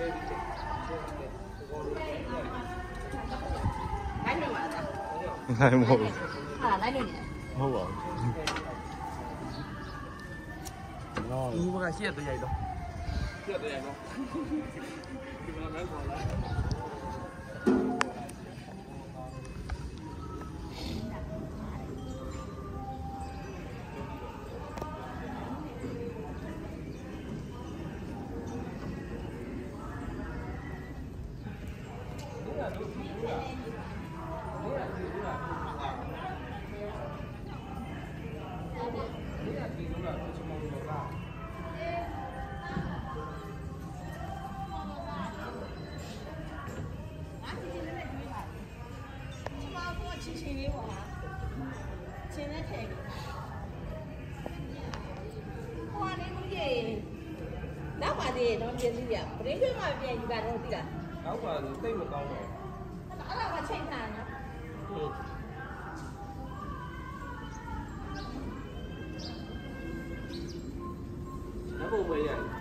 来我。好，来六年。好吧。你不敢写作业的。写作业的。你不要乱。七八个亲戚了嘛，亲戚太多了。我那东，的？农村的呀，不给，的。后悔呀。